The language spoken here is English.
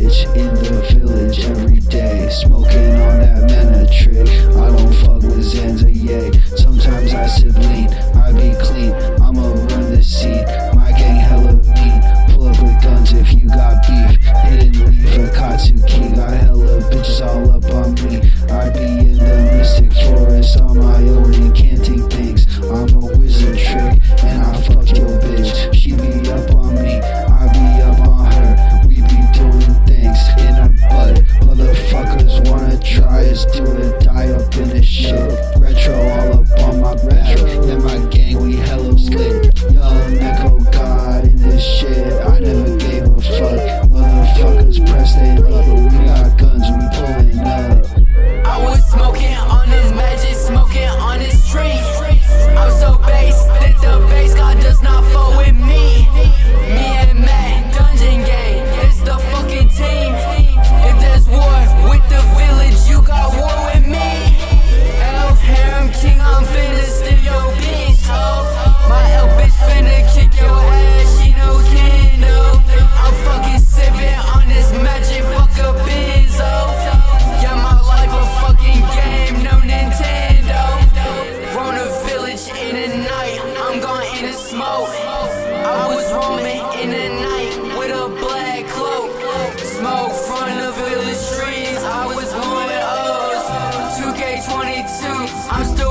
in the village every day, smoking. stay Smoke. I was roaming in the night with a black cloak. Smoke from the village trees. I was blowing O's. 2K22. I'm still.